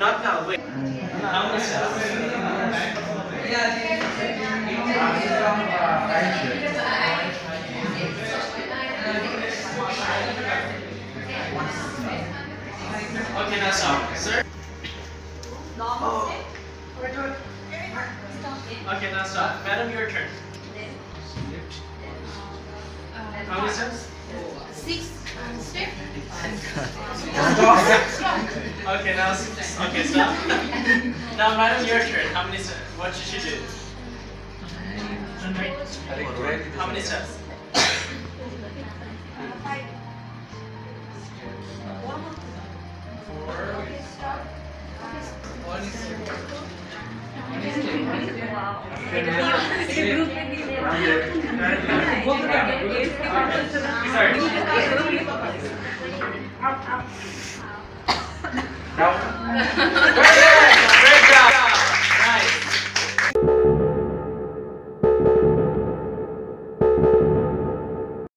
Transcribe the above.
Not now, wait. Now this Okay, now stop. Sir? Oh. Okay, now stop. Madam, your turn. How many? Six. Okay, now s- okay, stop. now, madam, your turn. How many steps? What should you do? How many steps? Four. Down.